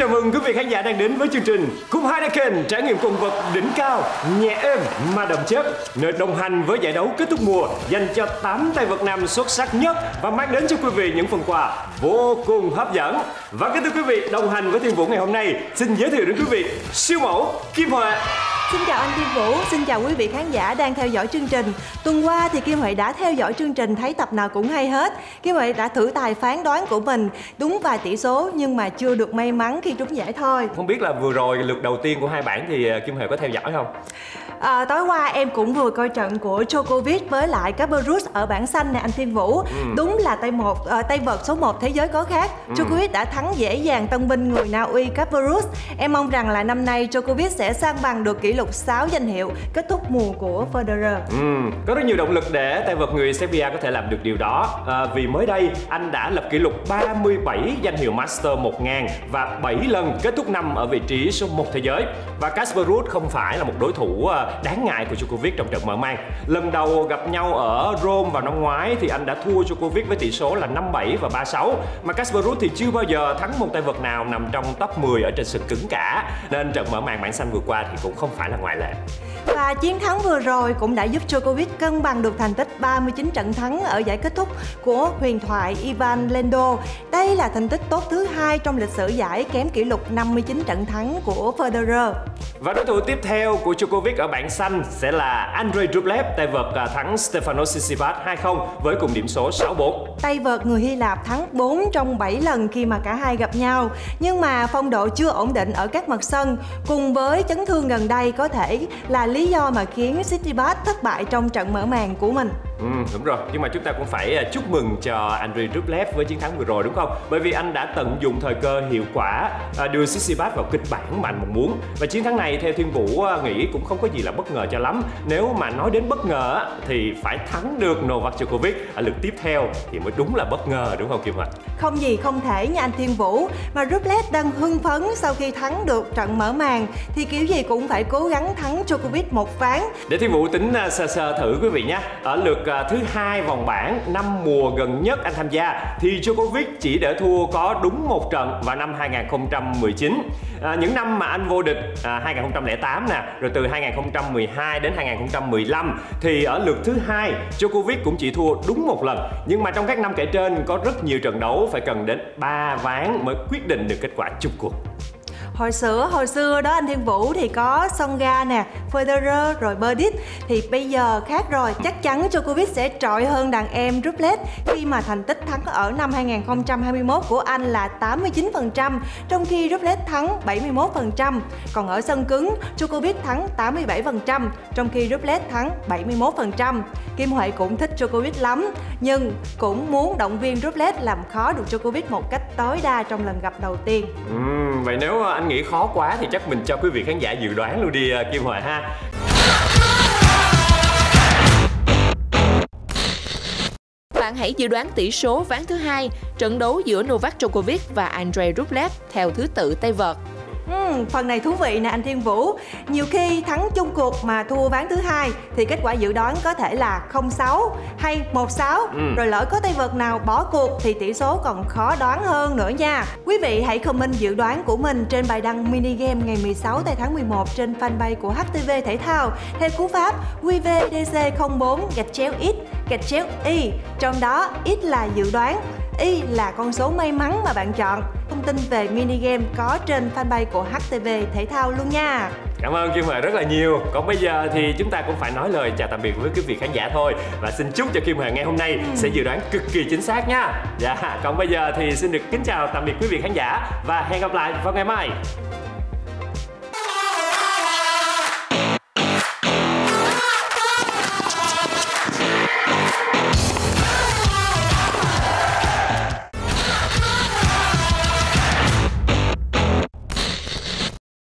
Chào mừng quý vị khán giả đang đến với chương trình Cùng Heineken trải nghiệm cùng vật đỉnh cao, nhẹ êm mà đậm chất. Nơi đồng hành với giải đấu kết thúc mùa dành cho 8 tay vật nam xuất sắc nhất Và mang đến cho quý vị những phần quà vô cùng hấp dẫn. Và kính thưa quý vị, đồng hành với Thiên Vũ ngày hôm nay Xin giới thiệu đến quý vị siêu mẫu Kim Huệ. Xin chào anh Kim Vũ, xin chào quý vị khán giả đang theo dõi chương trình. Tuần qua thì Kim Huệ đã theo dõi chương trình thấy tập nào cũng hay hết. Kim Huệ đã thử tài phán đoán của mình đúng vài tỷ số nhưng mà chưa được may mắn khi trúng giải thôi. Không biết là vừa rồi lượt đầu tiên của hai bạn thì à, Kim Huệ có theo dõi không? À, tối qua em cũng vừa coi trận của Djokovic với lại Cabarrus ở bảng xanh này anh Thiên Vũ. Ừ. Đúng là tay một à, tay vợt số 1 thế giới có khác. Ừ. Djokovic đã thắng dễ dàng tân binh người Na Uy Cabarrus. Em mong rằng là năm nay Djokovic sẽ sang bằng được kỷ lục 6 danh hiệu kết thúc mùa của Federer. Ừ, có rất nhiều động lực để tay vợt người Serbia có thể làm được điều đó. À, vì mới đây anh đã lập kỷ lục 37 danh hiệu Master 1000 và 7 lần kết thúc năm ở vị trí số 1 thế giới. Và Casper Ruud không phải là một đối thủ à, đáng ngại của Djokovic trong trận mở màn. Lần đầu gặp nhau ở Rome vào năm ngoái thì anh đã thua Djokovic với tỷ số là 5-7 và 3-6. Mà Casper Ruud thì chưa bao giờ thắng một tay vợt nào nằm trong top 10 ở trên sân cứng cả. Nên trận mở màn bảng xanh vừa qua thì cũng không phải là ngoại lệ. Và chiến thắng vừa rồi cũng đã giúp Djokovic cân bằng được thành tích 39 trận thắng ở giải kết thúc của huyền thoại Ivan Lendl. Đây là thành tích tốt thứ hai trong lịch sử giải kém kỷ lục 59 trận thắng của Federer. Và đối thủ tiếp theo của Djokovic ở bảng xanh sẽ là Andrei Rublev, tay vợt à, thắng Stefanos Tsitsipas 2-0 với cùng điểm số 6-4. Tay vợt người Hy Lạp thắng 4 trong 7 lần khi mà cả hai gặp nhau. Nhưng mà phong độ chưa ổn định ở các mặt sân cùng với chấn thương gần đây có thể là lý do mà khiến Tsitsipas thất bại trong trận mở màn của mình. Ừ, đúng rồi, nhưng mà chúng ta cũng phải à, chúc mừng cho Andrei Rublev với chiến thắng vừa rồi đúng không? Bởi vì anh đã tận dụng thời cơ hiệu quả à, đưa Tsitsipas vào kịch bản mà anh mong muốn. Và chiến thắng này theo Thiên Vũ à, nghĩ cũng không có gì là bất ngờ cho lắm. Nếu mà nói đến bất ngờ thì phải thắng được Novak Djokovic ở lượt tiếp theo thì mới đúng là bất ngờ đúng không Kim Hạnh? Không gì không thể nha anh Thiên Vũ. Mà Rublev đang hưng phấn sau khi thắng được trận mở màn thì kiểu gì cũng phải cố gắng thắng Djokovic một ván. Để Thiên Vũ tính sơ sơ thử quý vị nhé. Ở lượt À, thứ hai vòng bảng năm mùa gần nhất anh tham gia. Thì Djokovic chỉ để thua có đúng một trận vào năm 2019 à, những năm mà anh vô địch à, 2008 nè rồi từ 2012 đến 2015 thì ở lượt thứ hai Djokovic cũng chỉ thua đúng một lần. Nhưng mà trong các năm kể trên có rất nhiều trận đấu phải cần đến 3 ván mới quyết định được kết quả chung cuộc hồi xưa hồi xưa đó anh Thiên Vũ thì có Songa nè Federer rồi berdit thì bây giờ khác rồi chắc chắn Djokovic sẽ trội hơn đàn em Rublev khi mà thành tích thắng ở năm 2021 của anh là 89% trong khi Rublev thắng 71% còn ở sân cứng Djokovic thắng 87% trong khi Rublev thắng 71% Kim Huệ cũng thích Djokovic lắm nhưng cũng muốn động viên Rublev làm khó được Djokovic một cách tối đa trong lần gặp đầu tiên. Ừ, vậy nếu anh nghĩ khó quá thì chắc mình cho quý vị khán giả dự đoán luôn đi ờ, Kim Hoài ha. Bạn hãy dự đoán tỷ số ván thứ hai, trận đấu giữa Novak Djokovic và Andrei Rublev theo thứ tự tay vợt Hmm, phần này thú vị nè anh Thiên Vũ. Nhiều khi thắng chung cuộc mà thua ván thứ hai Thì kết quả dự đoán có thể là 0-6 hay 1-6 ừ. Rồi lỡ có tay vợt nào bỏ cuộc thì tỷ số còn khó đoán hơn nữa nha. Quý vị hãy comment dự đoán của mình trên bài đăng mini game ngày 16 tây tháng 11 trên fanpage của HTV Thể thao. Theo cú pháp QVDC04 gạch chéo X gạch chéo Y. Trong đó X là dự đoán Y là con số may mắn mà bạn chọn. Thông tin về mini game có trên fanpage của HTV Thể thao luôn nha. Cảm ơn Kim Huệ rất là nhiều. Còn bây giờ thì chúng ta cũng phải nói lời chào tạm biệt với quý vị khán giả thôi và xin chúc cho Kim Huệ ngày hôm nay ừ. sẽ dự đoán cực kỳ chính xác nha. Dạ, còn bây giờ thì xin được kính chào tạm biệt quý vị khán giả và hẹn gặp lại vào ngày mai.